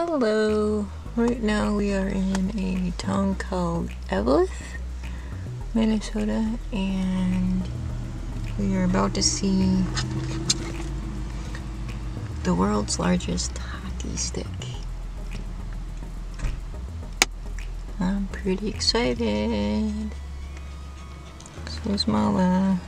Hello. Right now we are in a town called Eveleth, Minnesota, and we are about to see the world's largest hockey stick. I'm pretty excited. So is Mala.